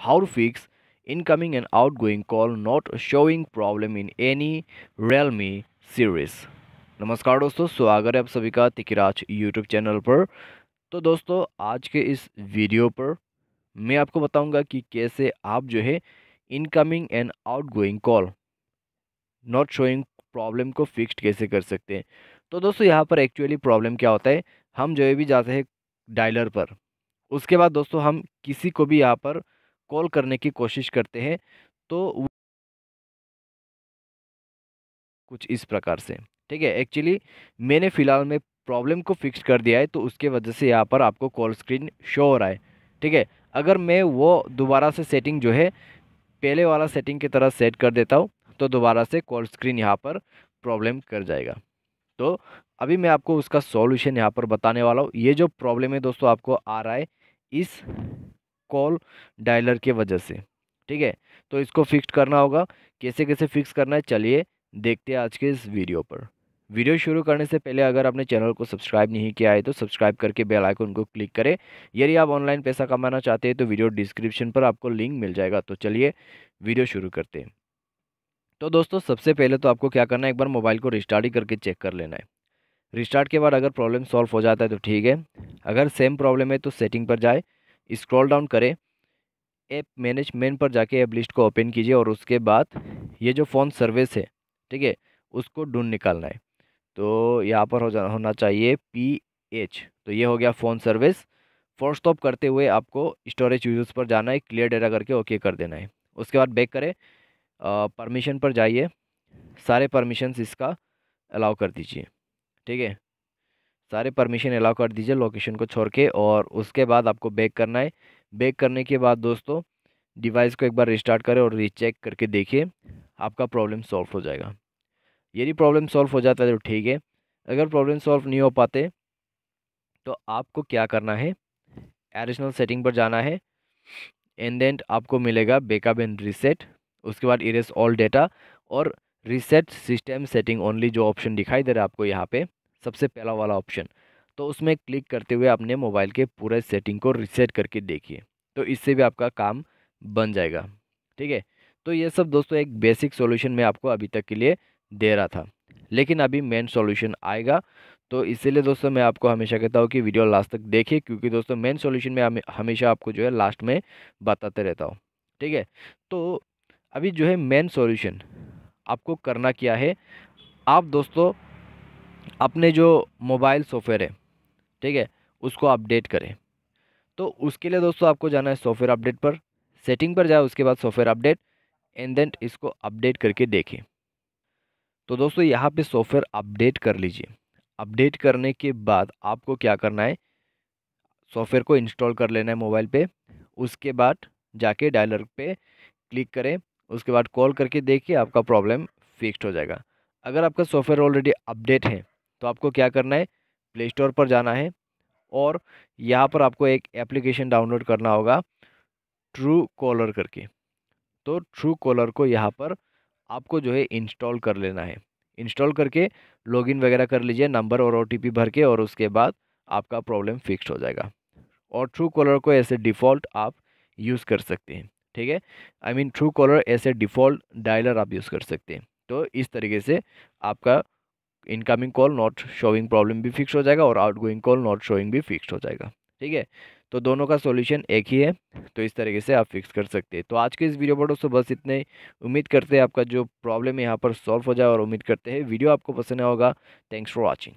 how to fix incoming and outgoing call not showing problem in any Realme series. नमस्कार दोस्तों, स्वागत है आप सभी का तिकिराज यूट्यूब चैनल पर। तो दोस्तों, आज के इस वीडियो पर मैं आपको बताऊँगा कि कैसे आप जो है incoming and outgoing call not showing problem को फिक्स्ड कैसे कर सकते हैं। तो दोस्तों, यहाँ पर एक्चुअली प्रॉब्लम क्या होता है? हम जो भी जाते हैं डायलर पर। उसके बाद दोस्तों, हम किसी को भी यहाँ पर कॉल करने की कोशिश करते हैं तो कुछ इस प्रकार से। ठीक है, एक्चुअली मैंने फ़िलहाल में प्रॉब्लम को फिक्स कर दिया है तो उसके वजह से यहाँ पर आपको कॉल स्क्रीन शो हो रहा है। ठीक है, अगर मैं वो दोबारा से सेटिंग जो है, पहले वाला सेटिंग की तरह सेट कर देता हूँ तो दोबारा से कॉल स्क्रीन यहाँ पर प्रॉब्लम कर जाएगा। तो अभी मैं आपको उसका सॉल्यूशन यहाँ पर बताने वाला हूँ। ये जो प्रॉब्लम है दोस्तों, आपको आ रहा है इस कॉल डायलर के वजह से, ठीक है? तो इसको फिक्स करना होगा। कैसे कैसे फिक्स करना है, चलिए देखते हैं आज के इस वीडियो पर। वीडियो शुरू करने से पहले अगर आपने चैनल को सब्सक्राइब नहीं किया है तो सब्सक्राइब करके बेल आइकन को क्लिक करें। यदि आप ऑनलाइन पैसा कमाना चाहते हैं तो वीडियो डिस्क्रिप्शन पर आपको लिंक मिल जाएगा। तो चलिए वीडियो शुरू करते हैं। तो दोस्तों, सबसे पहले तो आपको क्या करना है, एक बार मोबाइल को रिस्टार्ट ही करके चेक कर लेना है। रिस्टार्ट के बाद अगर प्रॉब्लम सॉल्व हो जाता है तो ठीक है। अगर सेम प्रॉब्लम है तो सेटिंग पर जाए। स्क्रॉल डाउन करें। ऐप मैनेजमेंट पर जाके ऐप लिस्ट को ओपन कीजिए और उसके बाद ये जो फ़ोन सर्विस है, ठीक है, उसको ढूंढ निकालना है। तो यहाँ पर हो जा, होना चाहिए पी एच तो ये हो गया फ़ोन सर्विस फोर स्टॉप करते हुए आपको स्टोरेज यूज़ पर जाना है क्लियर डेटा करके ओके कर देना है। उसके बाद बैक करें परमिशन पर जाइए, सारे परमिशंस इसका अलाउ कर दीजिए, ठीक है। सारे परमिशन अलाउ कर दीजिए लोकेशन को छोड़ के और उसके बाद आपको बैक करना है। बैक करने के बाद दोस्तों डिवाइस को एक बार रिस्टार्ट करें और रीचेक करके देखिए, आपका प्रॉब्लम सॉल्व हो जाएगा। यदि प्रॉब्लम सॉल्व हो जाता है तो ठीक है। अगर प्रॉब्लम सॉल्व नहीं हो पाते तो आपको क्या करना है? एडिशनल सेटिंग पर जाना है। एंड देन आपको मिलेगा बेकअप एंड रीसेट उसके बाद इरेज ऑल डेटा और रीसेट सिस्टम सेटिंग ओनली जो ऑप्शन दिखाई दे रहा है आपको यहाँ पे। सबसे पहला वाला ऑप्शन। तो उसमें क्लिक करते हुए अपने मोबाइल के पूरे सेटिंग को रिसेट करके देखिए तो इससे भी आपका काम बन जाएगा, ठीक है? तो ये सब दोस्तों एक बेसिक सॉल्यूशन मैं आपको अभी तक के लिए दे रहा था, लेकिन अभी मेन सॉल्यूशन आएगा तो इसीलिए दोस्तों मैं आपको हमेशा कहता हूँ कि वीडियो लास्ट तक देखिए, क्योंकि दोस्तों मेन सॉल्यूशन में हमेशा आपको जो है लास्ट में बताते रहता हूँ, ठीक है? तो अभी जो है मेन सॉल्यूशन आपको करना क्या है, आप दोस्तों अपने जो मोबाइल सॉफ्टवेयर है, ठीक है, उसको अपडेट करें। तो उसके लिए दोस्तों आपको जाना है सॉफ्टवेयर अपडेट पर, सेटिंग पर जाए, उसके बाद सॉफ्टवेयर अपडेट एंड देन इसको अपडेट करके देखें। तो दोस्तों यहाँ पे सॉफ्टवेयर अपडेट कर लीजिए। अपडेट करने के बाद आपको क्या करना है, सॉफ्टवेयर को इंस्टॉल कर लेना है मोबाइल पे, उसके बाद जाके डायलर पे क्लिक करें, उसके बाद कॉल करके देखिए आपका प्रॉब्लम फिक्स्ड हो जाएगा। अगर आपका सॉफ्टवेयर ऑलरेडी अपडेट है तो आपको क्या करना है? प्ले स्टोर पर जाना है और यहाँ पर आपको एक एप्लीकेशन डाउनलोड करना होगा ट्रू कॉलर करके। तो ट्रू कॉलर को यहाँ पर आपको जो है इंस्टॉल कर लेना है। इंस्टॉल करके लॉगिन वगैरह कर लीजिए नंबर और ओटीपी भर के और उसके बाद आपका प्रॉब्लम फिक्स हो जाएगा। और ट्रू कॉलर को ऐसे डिफ़ॉल्ट आप यूज़ कर सकते हैं, ठीक है? आई मीन ट्रू कॉलर ऐसे डिफ़ॉल्ट डायलर आप यूज़ कर सकते हैं। तो इस तरीके से आपका incoming call not showing problem भी फिक्स हो जाएगा और आउटगोइंग कॉल नॉट शोइंग भी फिक्स हो जाएगा। ठीक है? तो दोनों का सॉल्यूशन एक ही है तो इस तरीके से आप फिक्स कर सकते हैं। तो आज के इस वीडियो पर दोस्तों बस इतने उम्मीद करते हैं आपका जो प्रॉब्लम है यहाँ पर सॉल्व हो जाए और उम्मीद करते हैं वीडियो आपको पसंद आएगा थैंक्स फॉर वॉचिंग